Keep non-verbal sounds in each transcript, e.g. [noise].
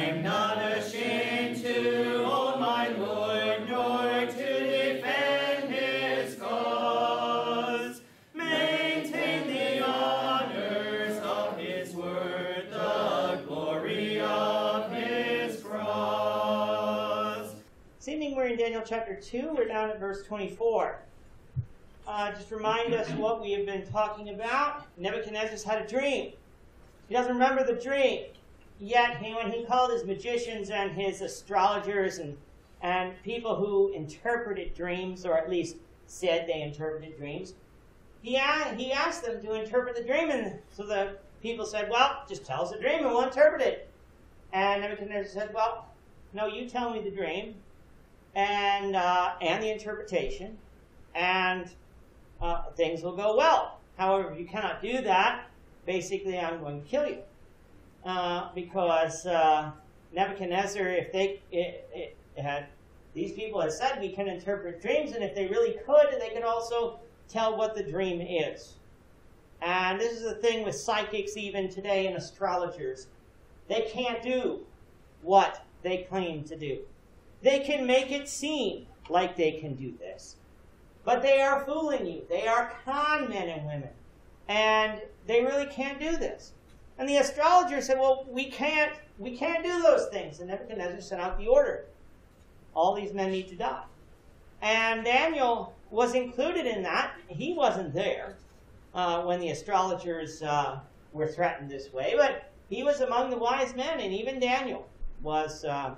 I'm not ashamed to hold my Lord, nor to defend his cause. Maintain the honors of his word, the glory of his cross. This evening we're in Daniel chapter 2. We're down at verse 24. Uh, just remind us what we have been talking about. Nebuchadnezzar's had a dream. He doesn't remember the dream. Yet, he, when he called his magicians and his astrologers and, and people who interpreted dreams, or at least said they interpreted dreams, he, he asked them to interpret the dream. And so the people said, Well, just tell us the dream and we'll interpret it. And Nebuchadnezzar said, Well, no, you tell me the dream and uh, and the interpretation, and uh, things will go well. However, if you cannot do that, basically, I'm going to kill you uh, because uh, Nebuchadnezzar, if they it, it had these people had said we can interpret dreams, and if they really could, they could also tell what the dream is. And this is the thing with psychics even today and astrologers. They can't do what they claim to do. They can make it seem like they can do this. But they are fooling you. They are con men and women. And they really can't do this. And the astrologer said, Well, we can't we can't do those things. And Nebuchadnezzar sent out the order. All these men need to die. And Daniel was included in that. He wasn't there uh, when the astrologers uh, were threatened this way, but he was among the wise men, and even Daniel was uh,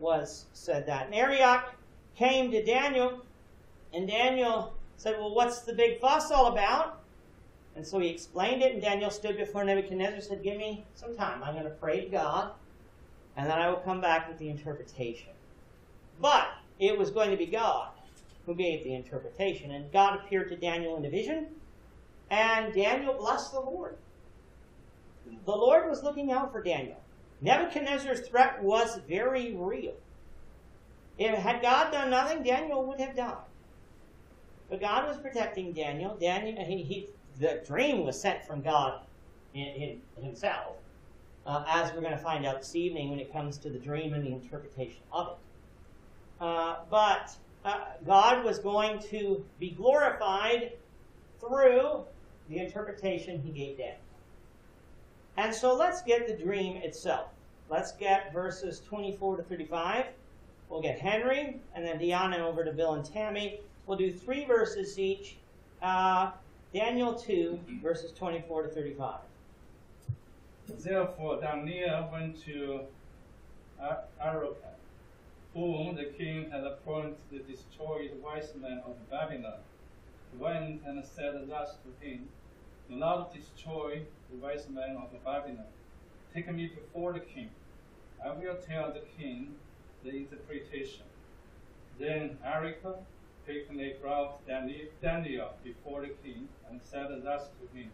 was said that. And Arioch came to Daniel, and Daniel said, Well, what's the big fuss all about? And so he explained it, and Daniel stood before Nebuchadnezzar and said, Give me some time. I'm going to pray to God, and then I will come back with the interpretation. But it was going to be God who gave the interpretation. And God appeared to Daniel in a vision, and Daniel blessed the Lord. The Lord was looking out for Daniel. Nebuchadnezzar's threat was very real. If had God done nothing, Daniel would have died. But God was protecting Daniel. Daniel, he, he the dream was sent from God in, in himself, uh, as we're going to find out this evening when it comes to the dream and the interpretation of it. Uh, but uh, God was going to be glorified through the interpretation he gave Daniel. And so let's get the dream itself. Let's get verses 24 to 35. We'll get Henry and then Deanna over to Bill and Tammy. We'll do three verses each. Uh, Daniel 2, mm-hmm. verses 24 to 35. Therefore Daniel went to Arioch, whom the king had appointed to destroy the wise men of Babylon. He went and said thus to him, Do not destroy the wise men of Babylon. Take me before the king. I will tell the king the interpretation. Then Arioch quickly brought Daniel before the king and said thus to him,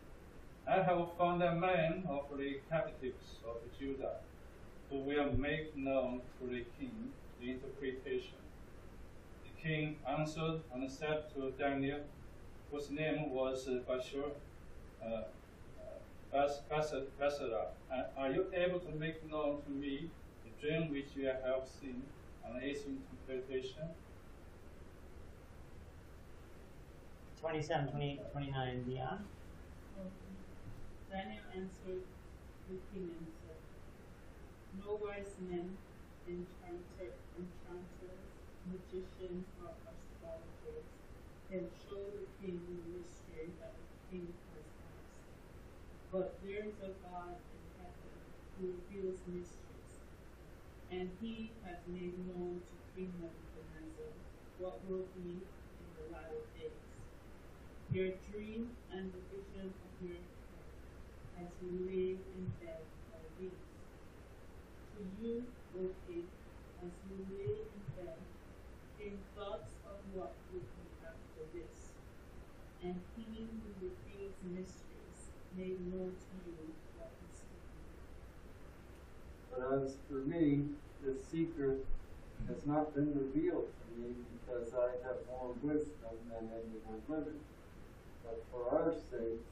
I have found a man of the captives of Judah, who will make known to the king the interpretation. The king answered and said to Daniel, whose name was Bashir, uh, Basara, are you able to make known to me the dream which you have seen and its interpretation? 27, 28, 29, and beyond. Daniel answered the king and said, No wise men, enchanter, enchanters, magicians, or astrologers can show the king the mystery that the king has asked. But there is a God in heaven who reveals mysteries, and he has made known to King Nebuchadnezzar what will be in the latter days. Your dream and the vision of your as you lay in bed are these. To you, O king, as you lay in bed, came thoughts of what would come after this. And he who reveals mysteries made known to you what is to be. But as for me, the secret has not been revealed to me because I have more wisdom than any of the women. But for our sakes,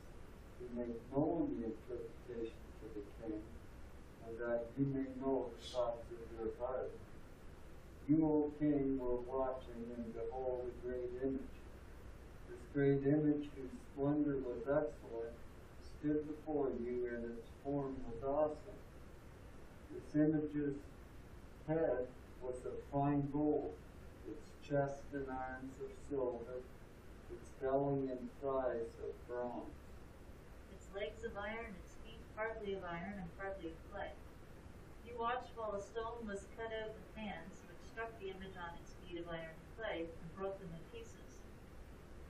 we make known the interpretation to the king, and and that you may know the thoughts of your heart. You, O king, were watching, and behold a great image. This great image, whose splendor was excellent, stood before you, and its form was awesome. This image's head was of fine gold, its chest and arms of silver, its belly and thighs of bronze. its legs of iron, its feet partly of iron and partly of clay. You watched while a stone was cut out with hands, which struck the image on its feet of iron and clay, and broke them in pieces.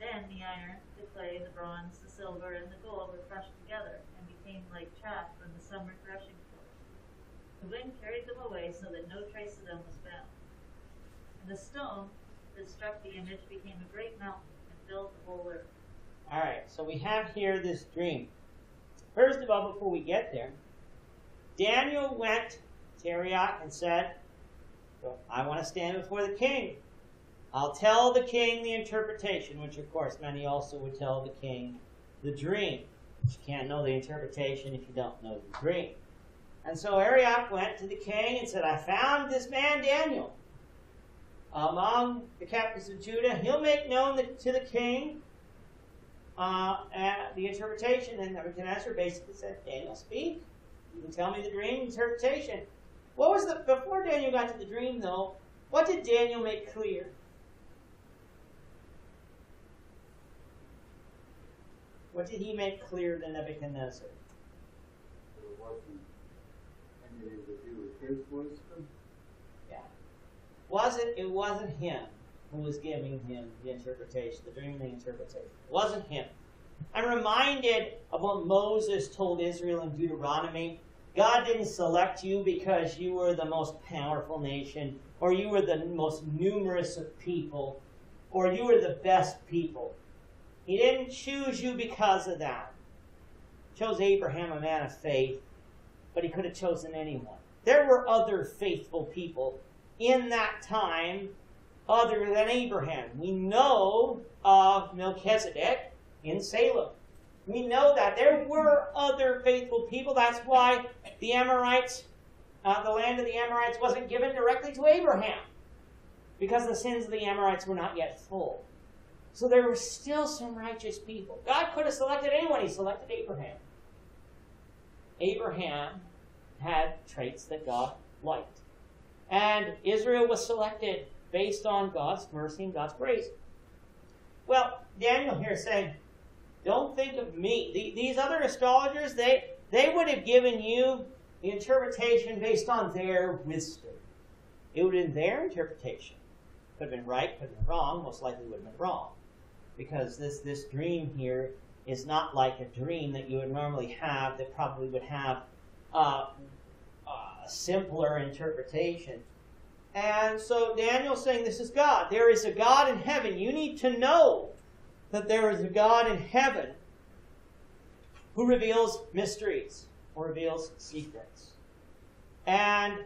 Then the iron, the clay, the bronze, the silver, and the gold were crushed together, and became like chaff from the summer threshing floor. The wind carried them away, so that no trace of them was found. And the stone that struck the image became a great mountain, the whole. All right, so we have here this dream. First of all, before we get there, Daniel went to Arioch and said, I want to stand before the king. I'll tell the king the interpretation, which of course many also would tell the king the dream. But you can't know the interpretation if you don't know the dream. And so Arioch went to the king and said, I found this man Daniel among the captives of Judah. He'll make known the, to the king uh, the interpretation. And Nebuchadnezzar basically said, Daniel, speak. You can tell me the dream interpretation. What was the before Daniel got to the dream though? What did Daniel make clear? What did he make clear to Nebuchadnezzar? There wasn't anything to do with his. Yeah. Was it? It wasn't him who was giving him the interpretation, the dream, the interpretation. It wasn't him. I'm reminded of what Moses told Israel in Deuteronomy. God didn't select you because you were the most powerful nation, or you were the most numerous of people, or you were the best people. He didn't choose you because of that. He chose Abraham, a man of faith, but he could have chosen anyone. There were other faithful people in that time other than Abraham. We know of Melchizedek in Salem. We know that there were other faithful people. That's why the Amorites, uh, the land of the Amorites, wasn't given directly to Abraham because the sins of the Amorites were not yet full. So there were still some righteous people. God could have selected anyone, He selected Abraham. Abraham had traits that God liked. And Israel was selected based on God's mercy and God's grace. Well, Daniel here saying, don't think of me. The, these other astrologers, they, they would have given you the interpretation based on their wisdom. It would have been their interpretation. Could have been right, could have been wrong, most likely would have been wrong. Because this, this dream here is not like a dream that you would normally have that probably would have uh, simpler interpretation. And so Daniel's saying, This is God. There is a God in heaven. You need to know that there is a God in heaven who reveals mysteries or reveals secrets. And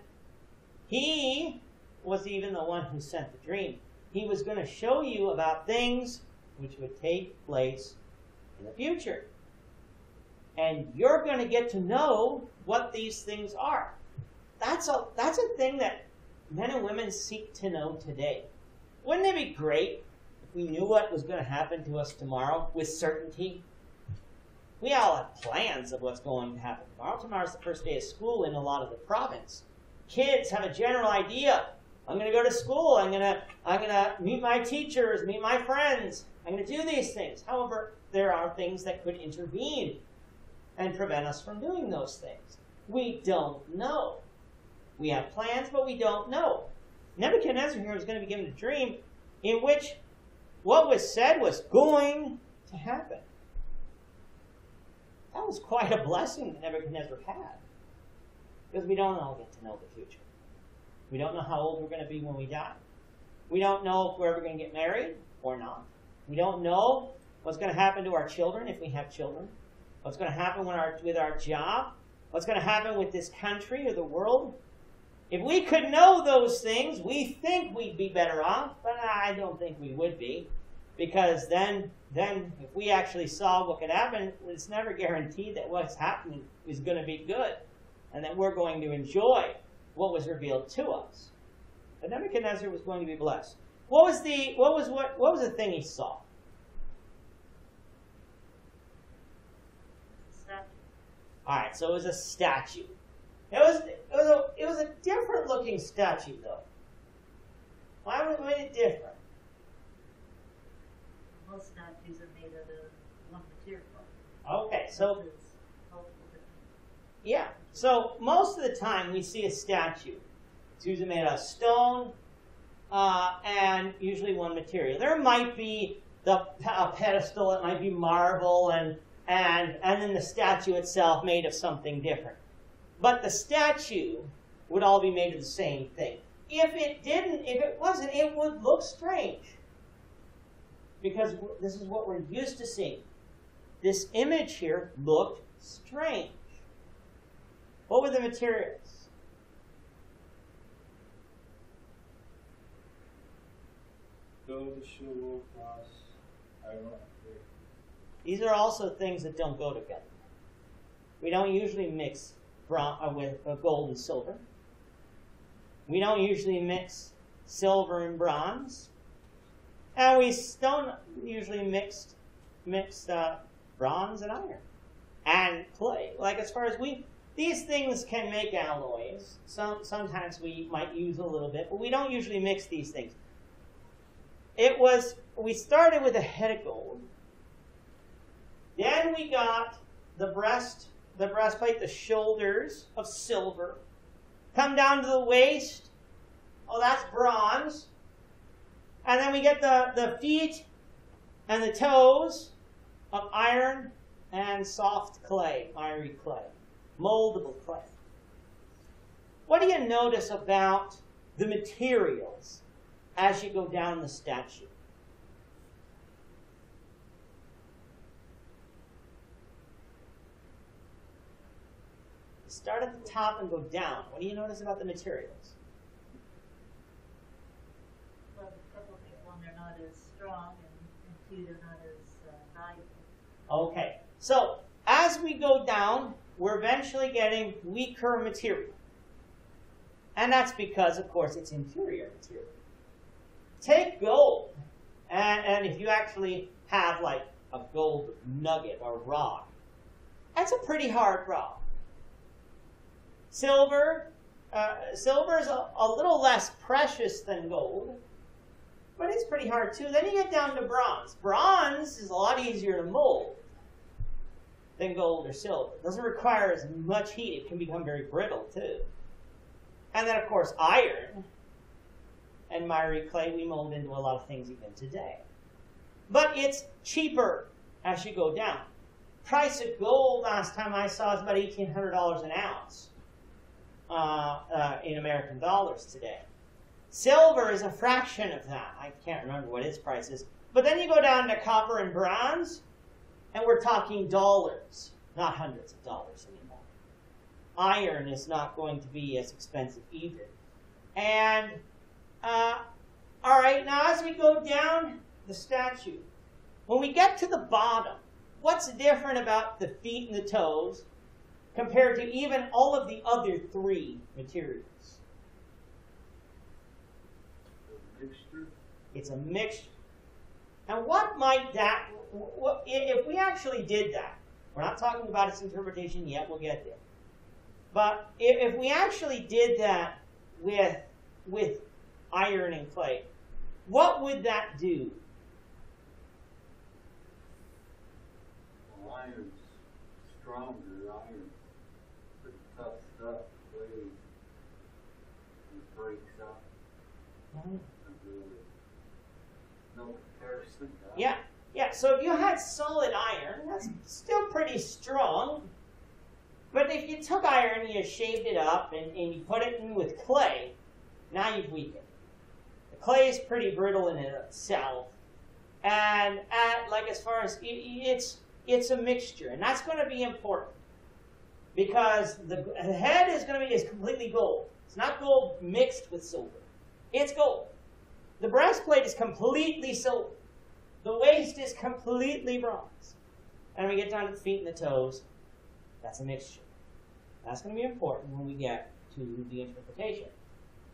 he was even the one who sent the dream. He was going to show you about things which would take place in the future. And you're going to get to know what these things are. That's a, that's a thing that men and women seek to know today. Wouldn't it be great if we knew what was going to happen to us tomorrow with certainty? We all have plans of what's going to happen tomorrow. Tomorrow's the first day of school in a lot of the province. Kids have a general idea. I'm going to go to school. I'm going to I'm going to meet my teachers, meet my friends. I'm going to do these things. However, there are things that could intervene and prevent us from doing those things. We don't know. We have plans, but we don't know. Nebuchadnezzar here was going to be given a dream in which what was said was going to happen. That was quite a blessing that Nebuchadnezzar had. Because we don't all get to know the future. We don't know how old we're going to be when we die. We don't know if we're ever going to get married or not. We don't know what's going to happen to our children if we have children. What's going to happen our, with our job. What's going to happen with this country or the world. If we could know those things, we think we'd be better off, but I don't think we would be. Because then, then if we actually saw what could happen, it's never guaranteed that what's happening is going to be good. and that we're going to enjoy what was revealed to us. But Nebuchadnezzar was going to be blessed. What was the what was what what was the thing he saw? Statue. All right, so it was a statue. It was it was a it was a different looking statue though. Why would it made it different? Most statues are made out of one material. Okay, so yeah, so most of the time we see a statue. It's usually made out of stone, uh, and usually one material. There might be the a pedestal, it might be marble, and and and then the statue itself made of something different. But the statue would all be made of the same thing. If it didn't, if it wasn't, it would look strange. Because this is what we're used to seeing. This image here looked strange. What were the materials? Gold, brass, iron. These are also things that don't go together. We don't usually mix with uh, gold and silver. We don't usually mix silver and bronze, and we don't usually mix mix uh, bronze and iron and clay. Like as far as we, these things can make alloys. Some sometimes we might use a little bit, but we don't usually mix these things. It was we started with a head of gold. Then we got the breast, the breastplate, the shoulders of silver. Come down to the waist. Oh, that's bronze. And then we get the, the feet and the toes of iron and soft clay, ivory clay, moldable clay. What do you notice about the materials as you go down the statue? Start at the top and go down. What do you notice about the materials? Well, things. One, they're not as strong, and, and two, they're not as uh, valuable. Okay, so as we go down, we're eventually getting weaker material. And that's because, of course, it's inferior material. Take gold, and, and if you actually have like a gold nugget or rock, that's a pretty hard rock. Silver, uh, silver is a, a little less precious than gold, but it's pretty hard too. Then you get down to bronze. Bronze is a lot easier to mold than gold or silver. It doesn't require as much heat. It can become very brittle too. And then, of course, iron and miry clay we mold into a lot of things even today. But it's cheaper as you go down. Price of gold last time I saw is about $1,800 an ounce in American dollars today. Silver is a fraction of that. I can't remember what its price is. But then you go down to copper and bronze, and we're talking dollars, not hundreds of dollars anymore. Iron is not going to be as expensive either. And, uh, all right, now as we go down the statue, when we get to the bottom, what's different about the feet and the toes compared to even all of the other three materials? It's a mixture. And what might that, what, if we actually did that, we're not talking about its interpretation yet, we'll get there. But if, if we actually did that with, with iron and clay, what would that do? iron's stronger, iron, pretty weighs, and breaks up, mm-hmm. really, no comparison. Yeah, yeah. So if you had solid iron, that's still pretty strong. But if you took iron and you shaved it up and, and you put it in with clay, now you've weakened. The clay is pretty brittle in itself, and at, like as far as it, it's it's a mixture, and that's going to be important because the, the head is going to be is completely gold. It's not gold mixed with silver. It's gold. The breastplate is completely silver. The waist is completely bronze. And we get down to the feet and the toes. That's a mixture. That's going to be important when we get to the interpretation.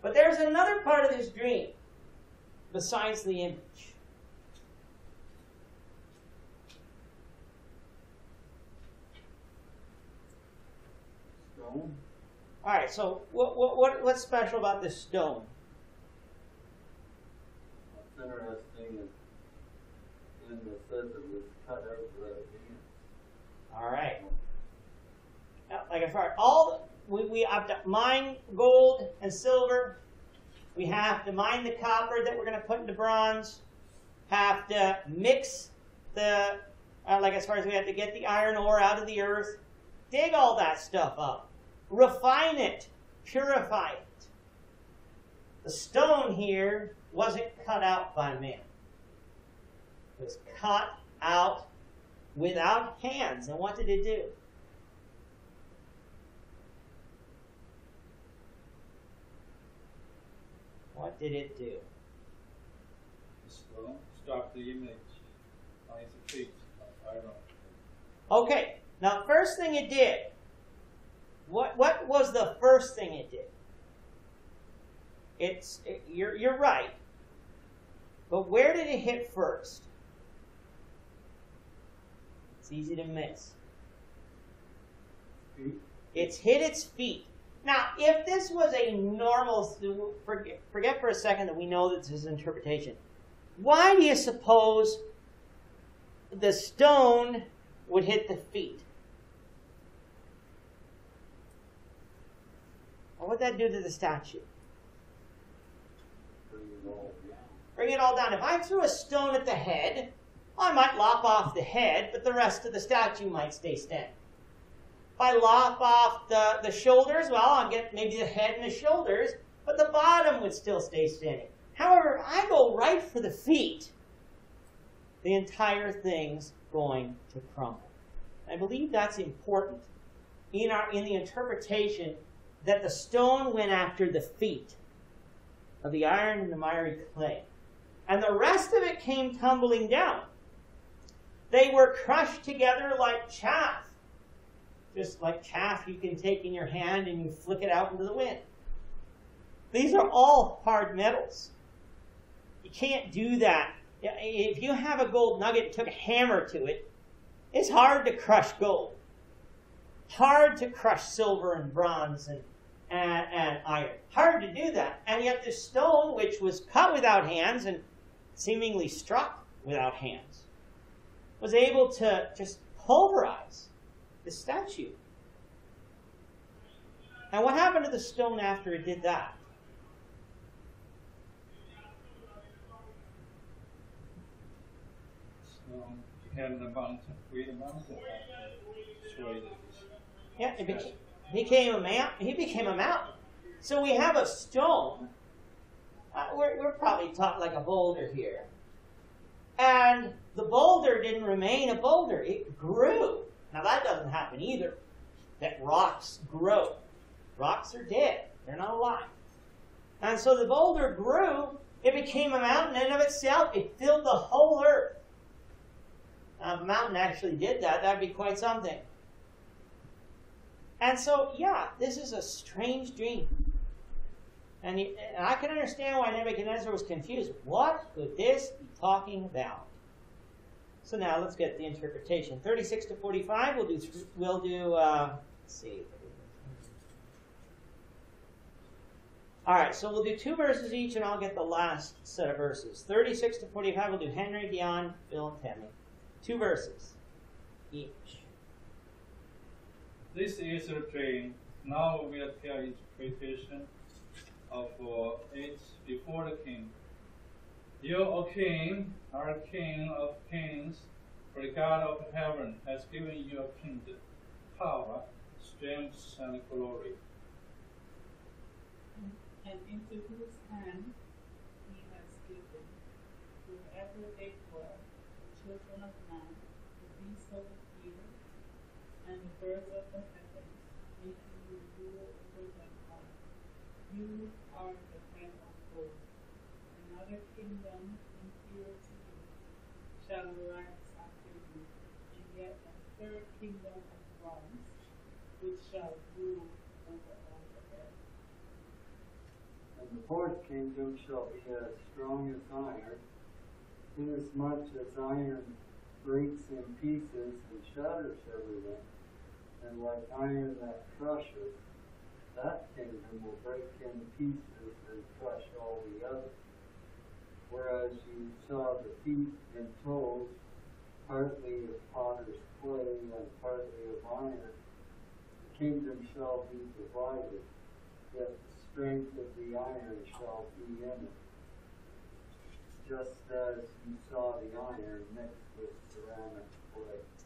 But there's another part of this dream besides the image. Stone? All right, so what, what, what, what's special about this stone? What's interesting is in the says it was cut out without hands. All right. Now, Like I said, all we, we have to mine gold and silver. We have to mine the copper that we're going to put into bronze. Have to mix the uh, like as far as we have to get the iron ore out of the earth, dig all that stuff up, refine it, purify it. The stone here wasn't cut out by man. It was cut out without hands. And what did it do? What did it do? Struck the image on its feet of iron. Okay, now first thing it did. What what was the first thing it did? It's it, you're you're right. But where did it hit first? It's easy to miss. It's hit its feet. Now, if this was a normal, forget, forget for a second that we know that this is interpretation. Why do you suppose the stone would hit the feet? What would that do to the statue? Bring it all down. Bring it all down. If I threw a stone at the head, I might lop off the head, but the rest of the statue might stay standing. If I lop off the, the shoulders, well, I'll get maybe the head and the shoulders, but the bottom would still stay standing. However, I go right for the feet. The entire thing's going to crumble. I believe that's important in our in the interpretation that the stone went after the feet of the iron and the miry clay. And the rest of it came tumbling down. They were crushed together like chaff. Just like chaff you can take in your hand and you flick it out into the wind. These are all hard metals. You can't do that. If you have a gold nugget and took a hammer to it, it's hard to crush gold. Hard to crush silver and bronze and, and, and iron. Hard to do that. And yet this stone, which was cut without hands and seemingly struck without hands, was able to just pulverize the statue. And what happened to the stone after it did that? Stone the mountain, great destroyed it. Yeah, it became, became a mount. He became a mountain. So we have a stone. Uh, we're, we're probably taught like a boulder here. And the boulder didn't remain a boulder, it grew. Now that doesn't happen either. That rocks grow. Rocks are dead, they're not alive. And so the boulder grew, it became a mountain in and of itself. It filled the whole earth. Now, a mountain actually did that, that'd be quite something. And so, yeah, this is a strange dream. And, he, and I can understand why Nebuchadnezzar was confused. What could this be talking about? So now let's get the interpretation. 36 to 45, we'll do, we'll do uh, let's see. All right, so we'll do two verses each, and I'll get the last set of verses. 36 to 45, we'll do Henry, Dion, Bill, and Tammy. Two verses each. This is a dream. Now we will tell interpretation of uh, it before the king. You, O king, are king of kings, for the God of heaven has given you a kingdom, power, strength, and glory. and into whose hand he has given, wherever they dwell, the children of man, the beasts of the field, and the birds of the heavens, making you are the head of gold. Another kingdom inferior to you shall arise after you, and yet a third kingdom of bronze, which shall rule over all the earth. And the fourth kingdom shall be as strong as iron, inasmuch as iron breaks in pieces and shatters everything, and like iron that crushes, that kingdom will break in pieces and crush all the others. Whereas you saw the feet and toes, partly of potter's clay and partly of iron, the kingdom shall be divided, yet the strength of the iron shall be in it. Just as you saw the iron mixed with ceramic clay.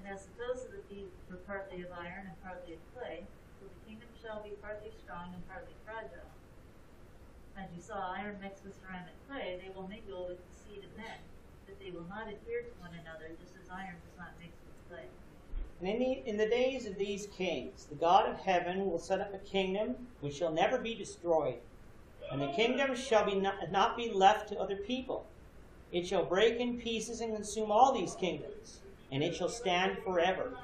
And as toes of the feet were partly of iron and partly of clay, so the kingdom shall be partly strong and partly fragile. As you saw iron mixed with ceramic clay, they will mingle with the seed of men, but they will not adhere to one another, just as iron does not mix with clay. And in the, in the days of these kings, the God of heaven will set up a kingdom which shall never be destroyed. And the kingdom shall be not, not be left to other people. It shall break in pieces and consume all these kingdoms, and it shall stand forever.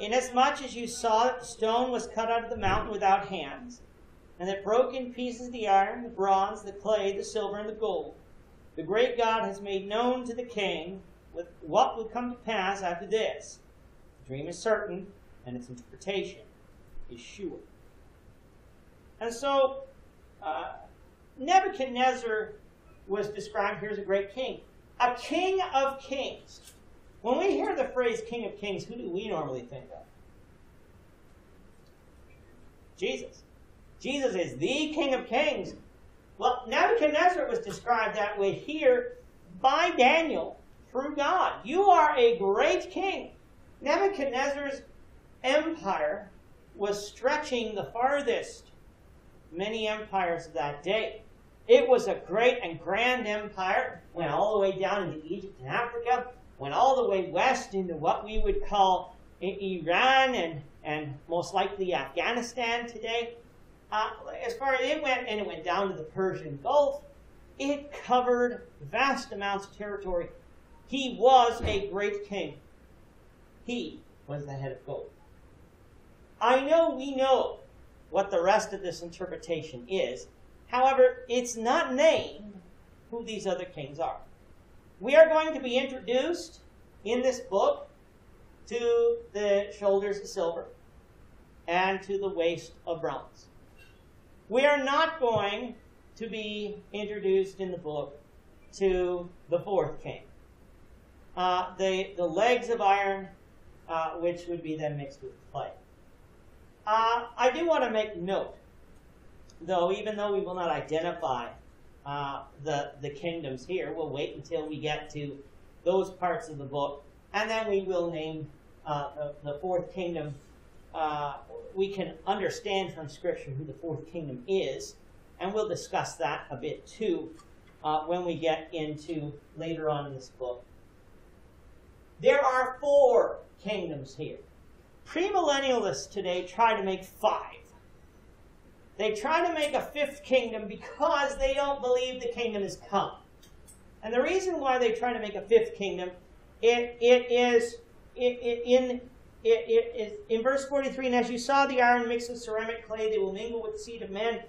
Inasmuch as you saw that the stone was cut out of the mountain without hands, and that broke in pieces the iron, the bronze, the clay, the silver, and the gold, the great God has made known to the king what will come to pass after this. The dream is certain, and its interpretation is sure. And so, uh, Nebuchadnezzar was described here as a great king, a king of kings. When we hear the phrase king of kings, who do we normally think of? Jesus. Jesus is the king of kings. Well, Nebuchadnezzar was described that way here by Daniel through God. You are a great king. Nebuchadnezzar's empire was stretching the farthest many empires of that day. It was a great and grand empire, went all the way down into Egypt and Africa, went all the way west into what we would call Iran and, and most likely Afghanistan today. Uh, as far as it went, and it went down to the Persian Gulf, it covered vast amounts of territory. He was a great king. He was the head of gold. I know we know what the rest of this interpretation is. However, it's not named who these other kings are. We are going to be introduced in this book to the shoulders of silver and to the waist of bronze. We are not going to be introduced in the book to the fourth king. Uh, the, the legs of iron, uh, which would be then mixed with clay. Uh, I do want to make note, though, even though we will not identify uh, the, the kingdoms here, we'll wait until we get to those parts of the book, and then we will name uh, the, the, fourth kingdom. Uh, we can understand from Scripture who the fourth kingdom is, and we'll discuss that a bit too uh, when we get into later on in this book. There are four kingdoms here. Premillennialists today try to make five. They try to make a fifth kingdom because they don't believe the kingdom has come. And the reason why they try to make a fifth kingdom, it, it is it, it, in it, in verse 43, and as you saw the iron mixed with ceramic clay, they will mingle with the seed of men.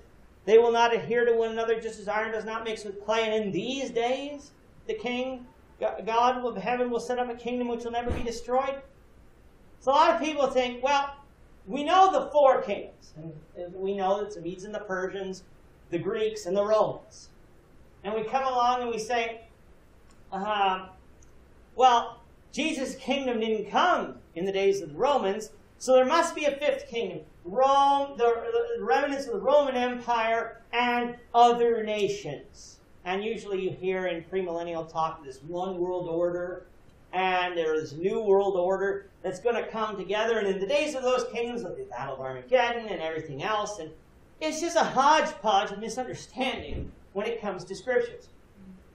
They will not adhere to one another, just as iron does not mix with clay. And in these days, the king, God of heaven, will set up a kingdom which will never be destroyed. So a lot of people think, well, we know the four kingdoms. And we know it's the Medes and the Persians, the Greeks, and the Romans. And we come along and we say, uh, well, Jesus' kingdom didn't come in the days of the Romans, so there must be a fifth kingdom. Rome, the, the remnants of the Roman Empire, and other nations. And usually you hear in premillennial talk this one world order, and there's new world order that's going to come together. And in the days of those kingdoms, of the Battle of Armageddon and everything else, and it's just a hodgepodge of misunderstanding when it comes to scriptures.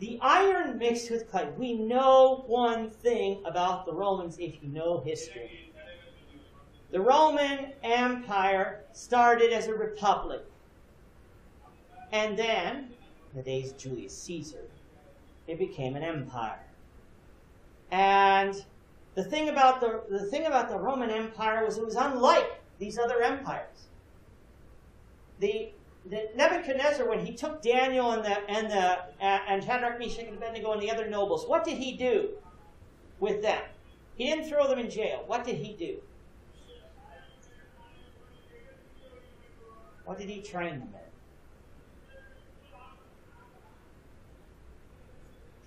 The iron mixed with clay. We know one thing about the Romans if you know history. The Roman Empire started as a republic. And then, in the days of Julius Caesar, it became an empire. And the thing about the, the thing about the Roman Empire was it was unlike these other empires. The, the Nebuchadnezzar, when he took Daniel and the and the uh, and Shadrach, Meshach, and Abednego and the other nobles, what did he do with them? He didn't throw them in jail. What did he do? What did he train them in?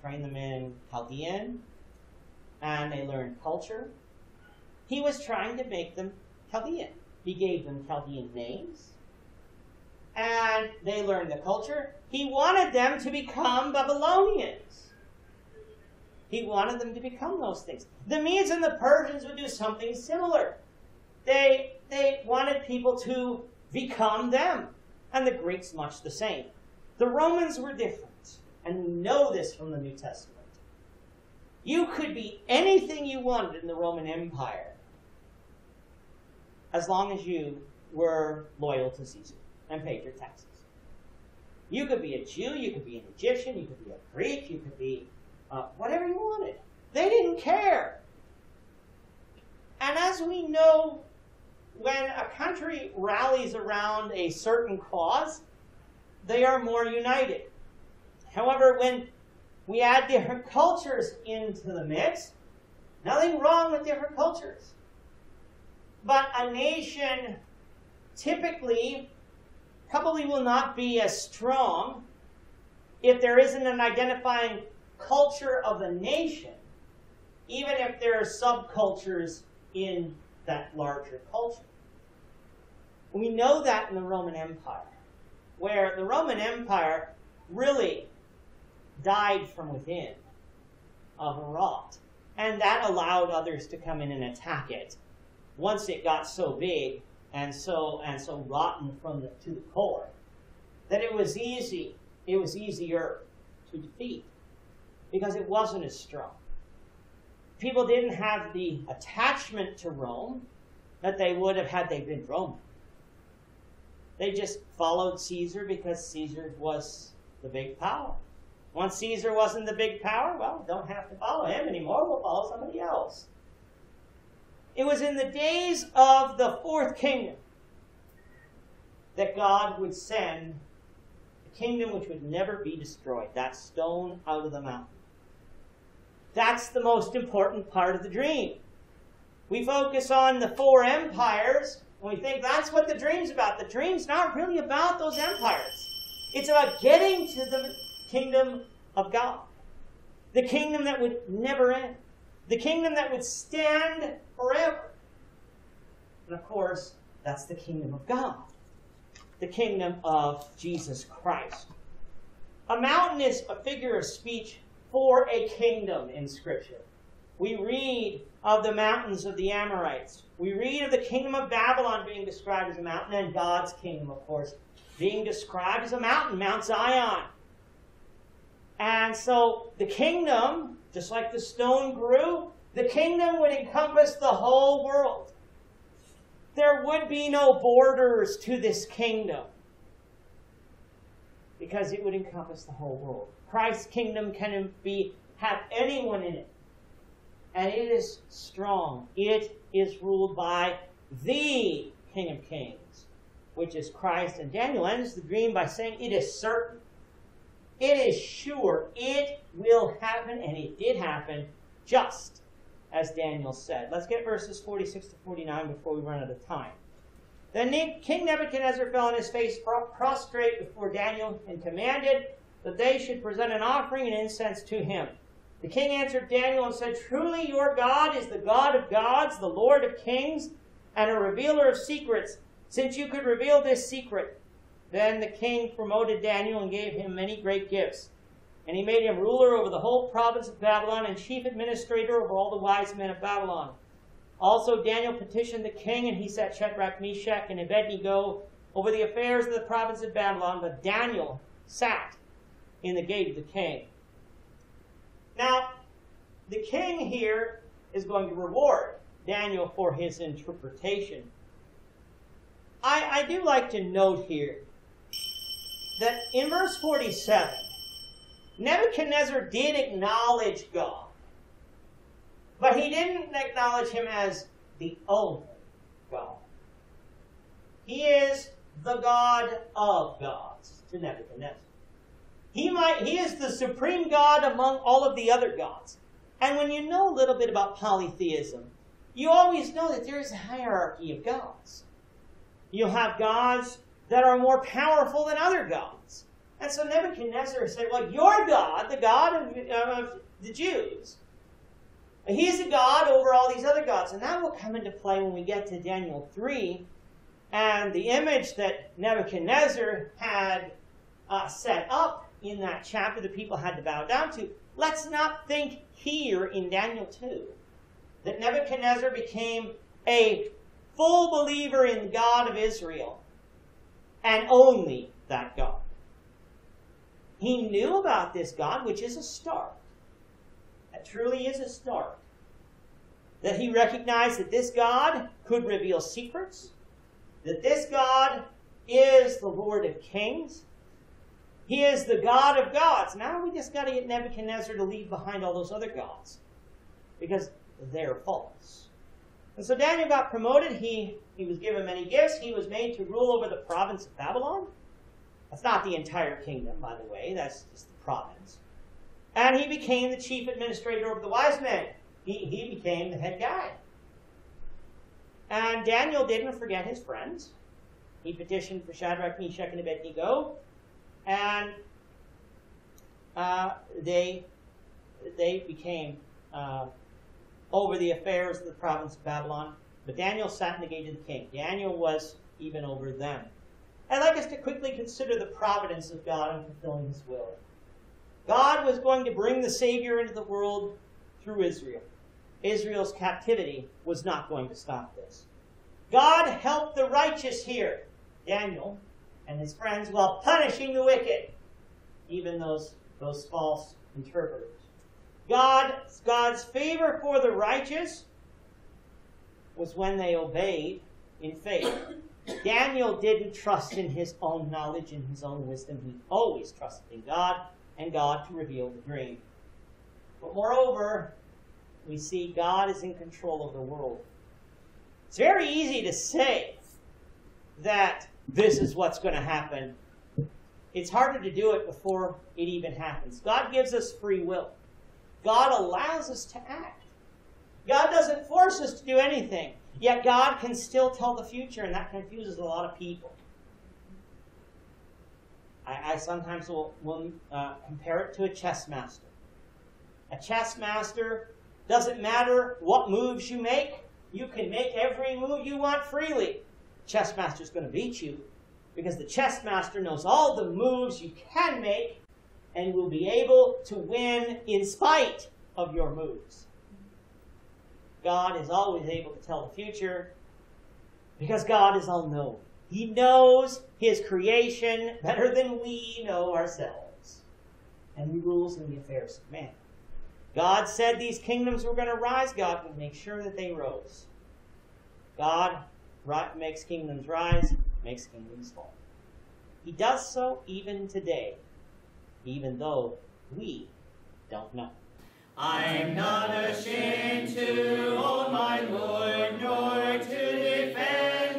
Train them in Chaldean, and they learned culture. He was trying to make them Chaldean. He gave them Chaldean names, and they learned the culture. He wanted them to become Babylonians. He wanted them to become those things. The Medes and the Persians would do something similar. They, they wanted people to become them, and the Greeks much the same. The Romans were different, and we know this from the New Testament. You could be anything you wanted in the Roman Empire as long as you were loyal to Caesar and paid your taxes. You could be a Jew, you could be an Egyptian, you could be a Greek, you could be uh, whatever you wanted. They didn't care. And as we know, when a country rallies around a certain cause, they are more united. However, when we add different cultures into the mix, nothing wrong with different cultures. But a nation typically probably will not be as strong if there isn't an identifying culture of the nation, even if there are subcultures in that larger culture. We know that in the Roman Empire, where the Roman Empire really died from within of rot. And that allowed others to come in and attack it. Once it got so big and so and so rotten from the to the core, that it was easy, it was easier to defeat because it wasn't as strong. People didn't have the attachment to Rome that they would have had they been Roman. They just followed Caesar because Caesar was the big power. Once Caesar wasn't the big power, well, don't have to follow him anymore. We'll follow somebody else. It was in the days of the fourth kingdom that God would send a kingdom which would never be destroyed, that stone out of the mountain. That's the most important part of the dream. We focus on the four empires, and we think that's what the dream's about. The dream's not really about those empires. It's about getting to the kingdom of God. The kingdom that would never end. The kingdom that would stand forever. And of course, that's the kingdom of God. The kingdom of Jesus Christ. A mountain is a figure of speech for a kingdom in Scripture. We read of the mountains of the Amorites. We read of the kingdom of Babylon being described as a mountain, and God's kingdom, of course, being described as a mountain, Mount Zion. And so the kingdom, just like the stone grew, the kingdom would encompass the whole world. There would be no borders to this kingdom because it would encompass the whole world. Christ's kingdom can be have anyone in it. And it is strong. It is ruled by the King of Kings, which is Christ. And Daniel ends the dream by saying, It is certain it is sure it will happen, and it did happen, just as Daniel said. Let's get verses 46 to 49 before we run out of time. Then King Nebuchadnezzar fell on his face prostrate before Daniel and commanded that they should present an offering and incense to him. The king answered Daniel and said, Truly your God is the God of gods, the Lord of kings, and a revealer of secrets, since you could reveal this secret. Then the king promoted Daniel and gave him many great gifts. And he made him ruler over the whole province of Babylon and chief administrator over all the wise men of Babylon. Also, Daniel petitioned the king, and he set Shadrach, Meshach, and Abednego over the affairs of the province of Babylon. But Daniel sat in the gate of the king. Now, the king here is going to reward Daniel for his interpretation. I, I do like to note here that in verse 47, Nebuchadnezzar did acknowledge God. But he didn't acknowledge him as the only God. He is the God of gods to Nebuchadnezzar. He might he is the supreme God among all of the other gods. And when you know a little bit about polytheism, you always know that there is a hierarchy of gods. You'll have gods that are more powerful than other gods. And so Nebuchadnezzar said, Well, your God, the God of, of the Jews, he's a God over all these other gods. And that will come into play when we get to Daniel 3. And the image that Nebuchadnezzar had uh, set up in that chapter, the people had to bow down to. Let's not think here in Daniel 2 that Nebuchadnezzar became a full believer in God of Israel and only that God. He knew about this God, which is a start. That truly is a start. That he recognized that this God could reveal secrets, that this God is the Lord of kings, he is the God of gods. Now we just got to get Nebuchadnezzar to leave behind all those other gods because they're false. And so Daniel got promoted. He, he was given many gifts. He was made to rule over the province of Babylon. That's not the entire kingdom, by the way, that's just the province. And he became the chief administrator over the wise men. He, he became the head guy. And Daniel didn't forget his friends. He petitioned for Shadrach, Meshach, and Abednego, and uh, they they became uh, over the affairs of the province of Babylon. But Daniel sat in the gate of the king. Daniel was even over them. I'd like us to quickly consider the providence of God in fulfilling his will. God was going to bring the Savior into the world through Israel. Israel's captivity was not going to stop this. God helped the righteous here, Daniel and his friends, while punishing the wicked, even those, those false interpreters. God, God's favor for the righteous was when they obeyed in faith. [coughs] Daniel didn't trust in his own knowledge and his own wisdom. He always trusted in God and God to reveal the dream. But moreover, we see God is in control of the world. It's very easy to say that this is what's going to happen. It's harder to do it before it even happens. God gives us free will. God allows us to act. God doesn't force us to do anything. Yet God can still tell the future, and that confuses a lot of people. I, I sometimes will, will uh, compare it to a chess master. A chess master doesn't matter what moves you make, you can make every move you want freely. Chess master's going to beat you because the chess master knows all the moves you can make and will be able to win in spite of your moves. God is always able to tell the future because God is all knowing. He knows his creation better than we know ourselves. And he rules in the affairs of man. God said these kingdoms were going to rise. God would make sure that they rose. God makes kingdoms rise, makes kingdoms fall. He does so even today, even though we don't know. I'm not ashamed to own my Lord, nor to defend.